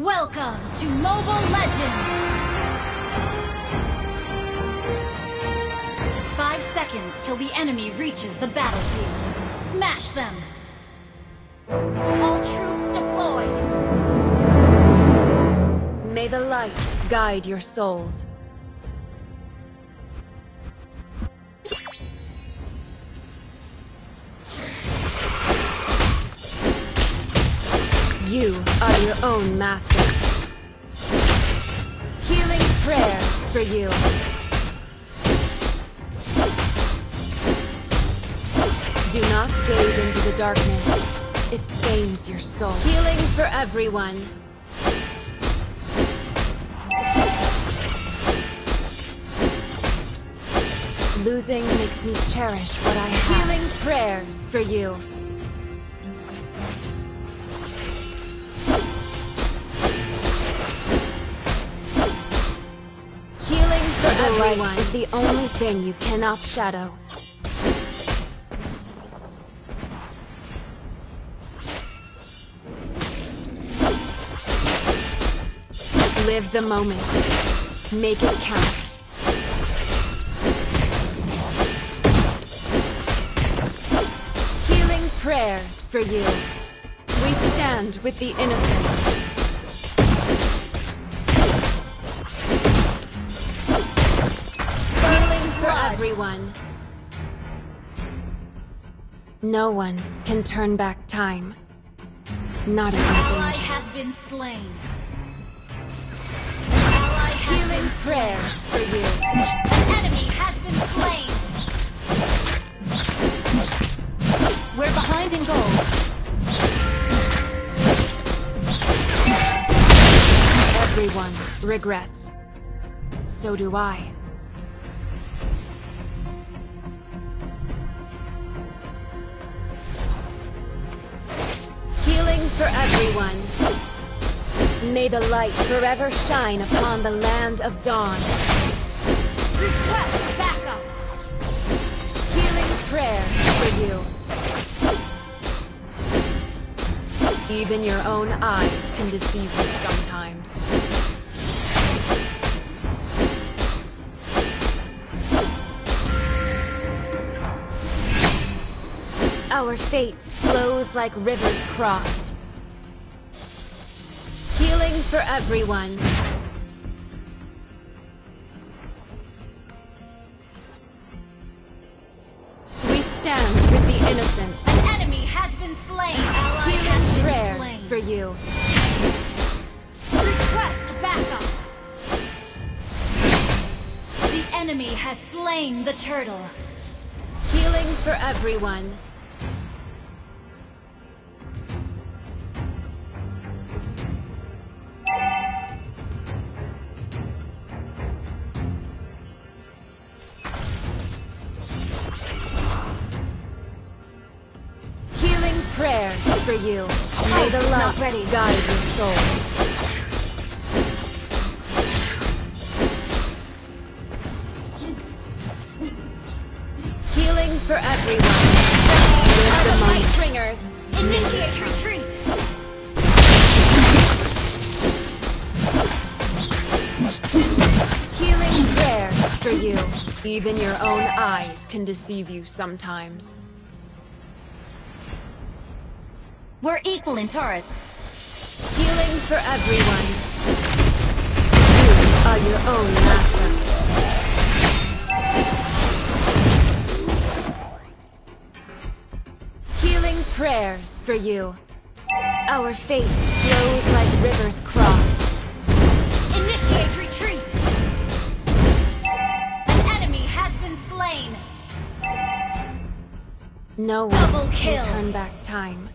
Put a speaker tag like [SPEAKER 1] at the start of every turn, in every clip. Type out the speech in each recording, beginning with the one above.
[SPEAKER 1] Welcome to Mobile Legends! Five seconds till the enemy reaches the battlefield. Smash them! All troops deployed!
[SPEAKER 2] May the light guide your souls. You are your own master. Prayers for you. Do not gaze into the darkness. It stains your soul. Healing for everyone. Losing makes me cherish what I have. Healing prayers for you. Is the only thing you cannot shadow. Live the moment. Make it count. Healing prayers for you. We stand with the innocent. Everyone. No one can turn back time. Not even
[SPEAKER 1] Ally has been slain. Ally has
[SPEAKER 2] Healing
[SPEAKER 1] been
[SPEAKER 2] prayers for you.
[SPEAKER 1] An enemy has been slain. We're behind in gold.
[SPEAKER 2] Everyone regrets. So do I. for everyone. May the light forever shine upon the land of dawn.
[SPEAKER 1] Request backup.
[SPEAKER 2] Healing prayers for you. Even your own eyes can deceive you sometimes. Our fate flows like rivers crossed. Healing for everyone. We stand with the innocent.
[SPEAKER 1] An enemy has been slain. An ally
[SPEAKER 2] Healing prayers
[SPEAKER 1] slain.
[SPEAKER 2] for you.
[SPEAKER 1] Request backup. The enemy has slain the turtle.
[SPEAKER 2] Healing for everyone. For you. May the light
[SPEAKER 1] ready.
[SPEAKER 2] guide your soul. Healing for everyone. Live the moment.
[SPEAKER 1] Stringers, initiate retreat.
[SPEAKER 2] Healing prayers for you. Even your own eyes can deceive you sometimes.
[SPEAKER 1] We're equal in turrets.
[SPEAKER 2] Healing for everyone. You are your own master. Healing prayers for you. Our fate flows like rivers crossed.
[SPEAKER 1] Initiate retreat. An enemy has been slain.
[SPEAKER 2] No
[SPEAKER 1] Double
[SPEAKER 2] one
[SPEAKER 1] kill.
[SPEAKER 2] can turn back time.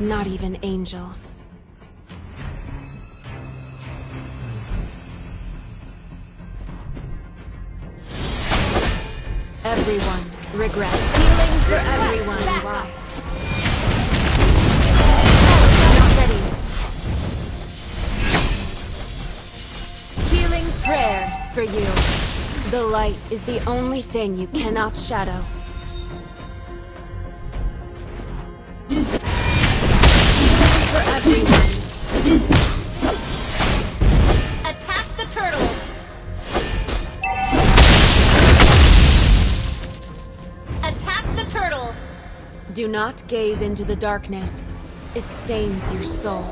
[SPEAKER 2] Not even angels. Everyone regrets. Healing for everyone. Why? Healing prayers for you. The light is the only thing you cannot shadow. Do not gaze into the darkness. It stains your soul.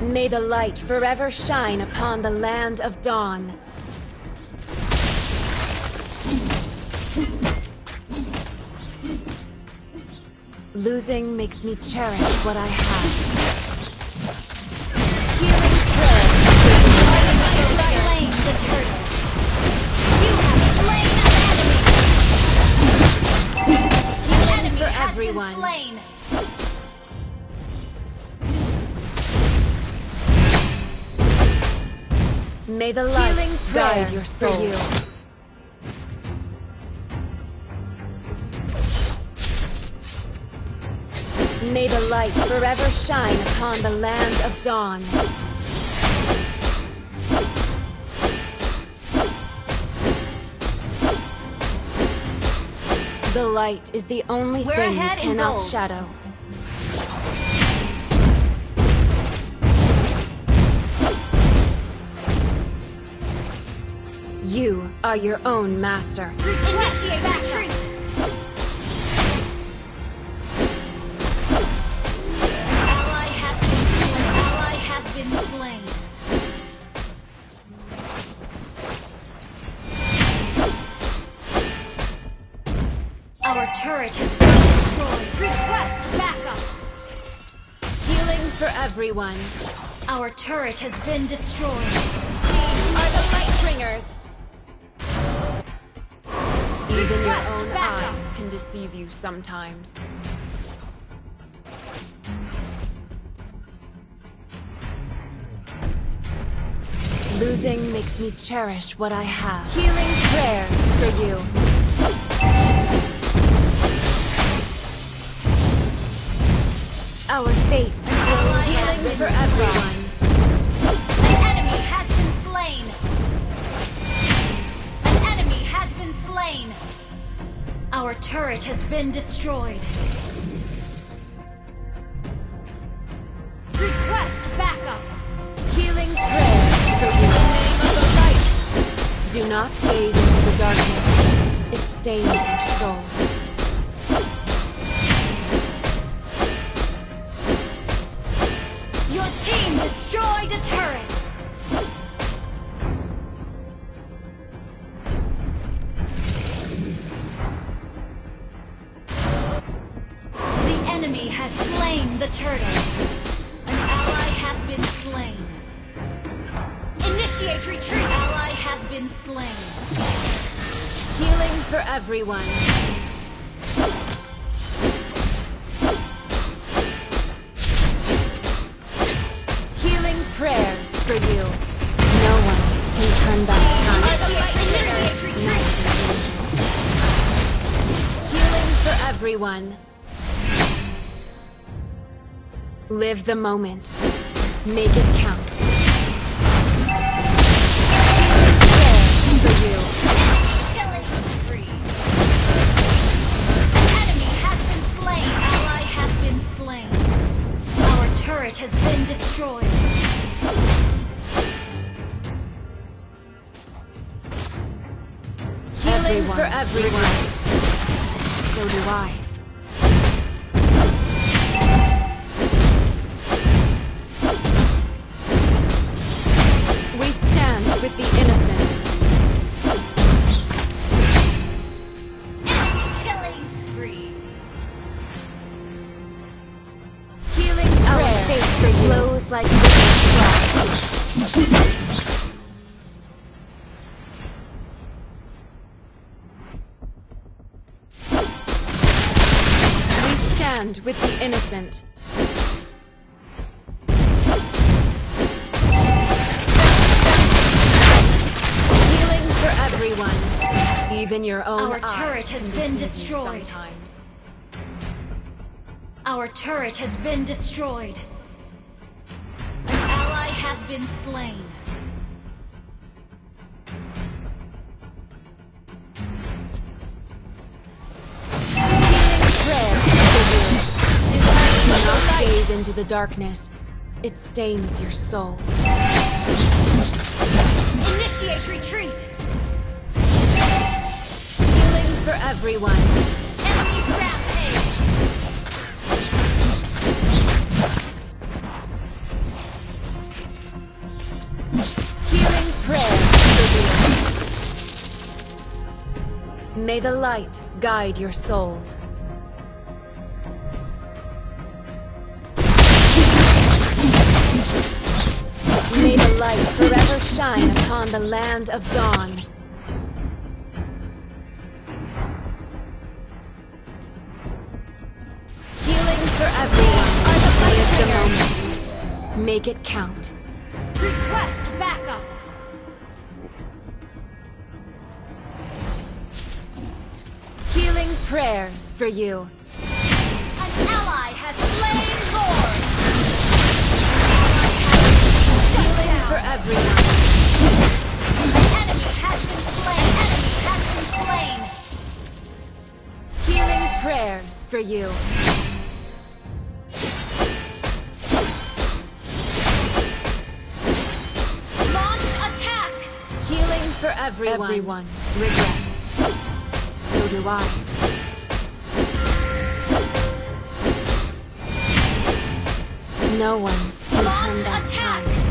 [SPEAKER 2] May the light forever shine upon the land of dawn. Losing makes me cherish what I have.
[SPEAKER 1] Has
[SPEAKER 2] everyone.
[SPEAKER 1] been slain.
[SPEAKER 2] May the light guide
[SPEAKER 1] prayers
[SPEAKER 2] your
[SPEAKER 1] for
[SPEAKER 2] soul.
[SPEAKER 1] you.
[SPEAKER 2] May the light forever shine upon the land of dawn. The light is the only
[SPEAKER 1] We're
[SPEAKER 2] thing you cannot shadow. You are your own master.
[SPEAKER 1] Initiate retreat.
[SPEAKER 2] Everyone.
[SPEAKER 1] Our turret has been destroyed.
[SPEAKER 2] These are the Lightbringers. Even your own
[SPEAKER 1] backup.
[SPEAKER 2] eyes can deceive you sometimes. Losing makes me cherish what I have. Healing prayers for you. Our fate
[SPEAKER 1] An
[SPEAKER 2] for everyone.
[SPEAKER 1] An enemy has been slain. An enemy has been slain. Our turret has been destroyed. Request backup.
[SPEAKER 2] Healing prayers for you. In the name of the light. Do not gaze into the darkness. It stains your soul.
[SPEAKER 1] Destroyed a turret. The enemy has slain the turtle. An ally has been slain. Initiate retreat. An Ally has been slain.
[SPEAKER 2] Healing for everyone. Everyone. Live the moment. Make it count. For you.
[SPEAKER 1] Killing spree. An enemy has been slain. Ally has been slain. Our turret has been destroyed.
[SPEAKER 2] Healing
[SPEAKER 1] Everyone
[SPEAKER 2] for everyone. So do I. stand with the innocent. Healing for everyone. Even your own
[SPEAKER 1] Our turret has been destroyed.
[SPEAKER 2] Sometimes.
[SPEAKER 1] Our turret has been destroyed. An ally has been slain.
[SPEAKER 2] Not into the darkness. It stains your soul.
[SPEAKER 1] Initiate retreat.
[SPEAKER 2] Healing for everyone.
[SPEAKER 1] Enemy rampage!
[SPEAKER 2] Healing prayer. May the light guide your souls. Light forever shine upon the land of dawn. Healing for everyone. Live the moment. Make it count.
[SPEAKER 1] Request backup!
[SPEAKER 2] Healing prayers for you.
[SPEAKER 1] An ally has slain Lord!
[SPEAKER 2] Prayers for you.
[SPEAKER 1] Launch attack!
[SPEAKER 2] Healing for everyone. Everyone regrets. So do I. No one can
[SPEAKER 1] Launch
[SPEAKER 2] turn back
[SPEAKER 1] attack!
[SPEAKER 2] time.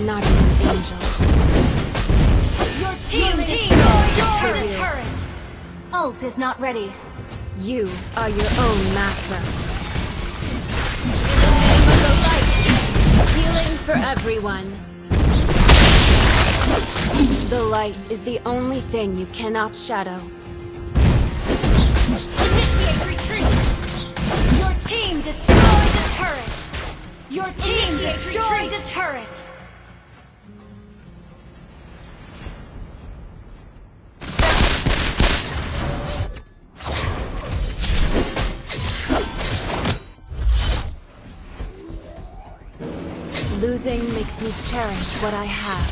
[SPEAKER 2] Not even angels.
[SPEAKER 1] Your team destroyed the turret! Ult is not ready.
[SPEAKER 2] You are your own master. Healing for everyone. The light is the only thing you cannot shadow.
[SPEAKER 1] Initiate retreat! Your team destroyed the turret! Your team destroyed the turret!
[SPEAKER 2] Losing makes me cherish what I have.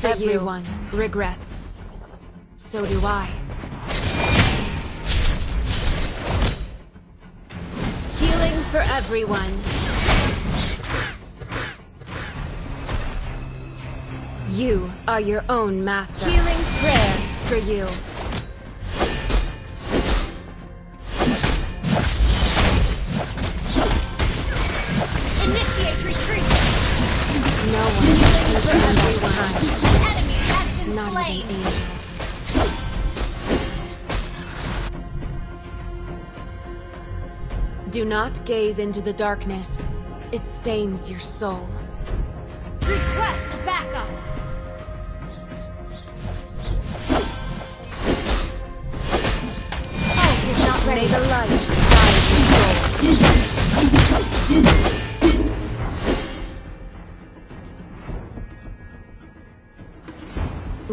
[SPEAKER 2] For everyone regrets. So do I. Healing for everyone. You are your own master. Healing prayers for you. Do not gaze into the darkness. It stains your soul.
[SPEAKER 1] Request backup! Ult is not
[SPEAKER 2] May the light guide your soul.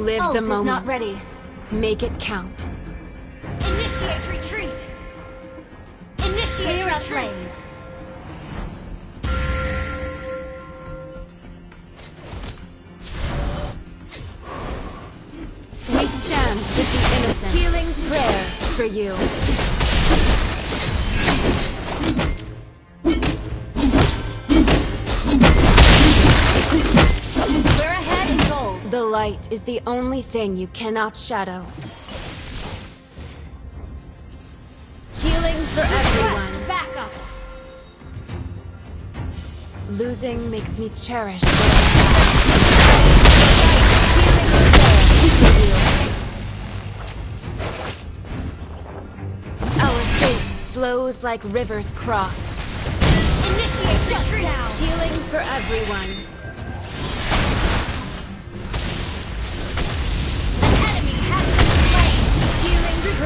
[SPEAKER 2] Live
[SPEAKER 1] Ult
[SPEAKER 2] the
[SPEAKER 1] is
[SPEAKER 2] moment.
[SPEAKER 1] not ready.
[SPEAKER 2] Make it count.
[SPEAKER 1] Initiate retreat! Initiate
[SPEAKER 3] Clear
[SPEAKER 1] retreat!
[SPEAKER 3] lanes.
[SPEAKER 2] We stand with the innocent. Healing prayers for you. Light is the only thing you cannot shadow. Healing for everyone.
[SPEAKER 1] backup!
[SPEAKER 2] Losing makes me cherish what I have. Our fate flows like rivers crossed.
[SPEAKER 1] Initiate retreat!
[SPEAKER 2] Healing for everyone.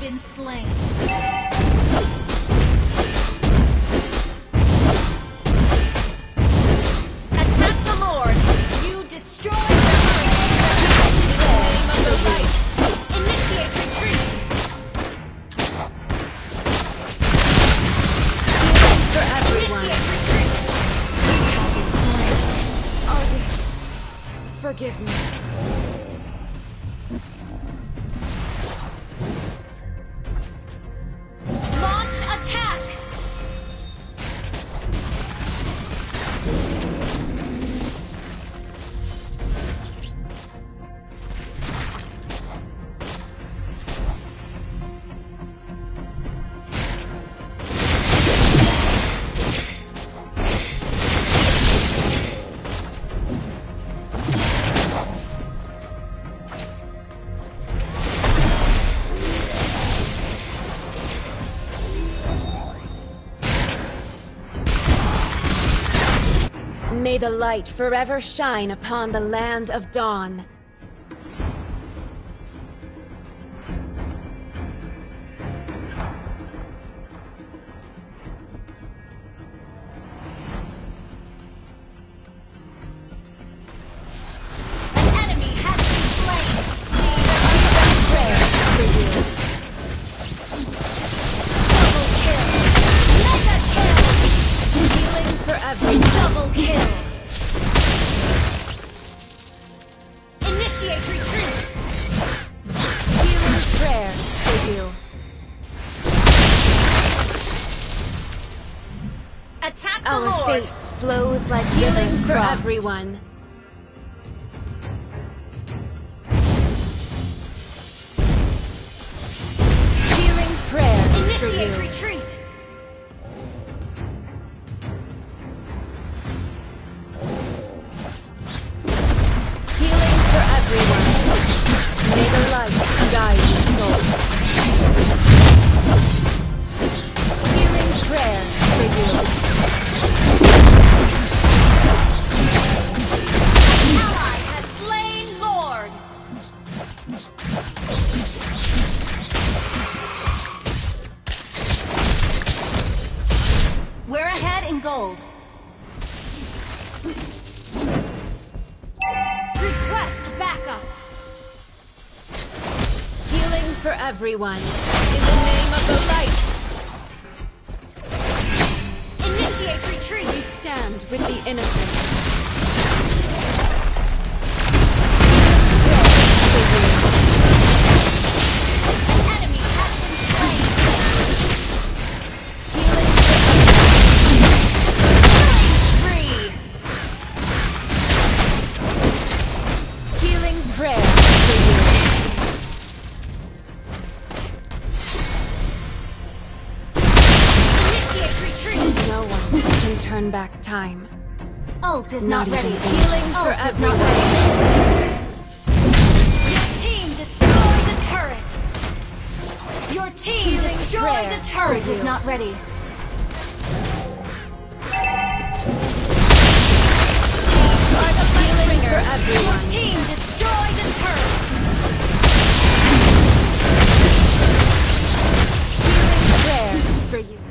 [SPEAKER 1] been slain! May
[SPEAKER 2] the light forever shine upon the land of dawn.
[SPEAKER 1] Initiate retreat!
[SPEAKER 2] Healing prayer.
[SPEAKER 1] Attack
[SPEAKER 2] Our fate flows like
[SPEAKER 1] healing
[SPEAKER 2] for everyone. everyone. is not, not ready. Healing for
[SPEAKER 1] us not ready. Your team destroyed a turret. Your team
[SPEAKER 2] Healing destroyed prayer. a
[SPEAKER 1] turret. Is
[SPEAKER 2] not
[SPEAKER 1] ready. Your team destroyed a turret.
[SPEAKER 2] Healing prayers for you.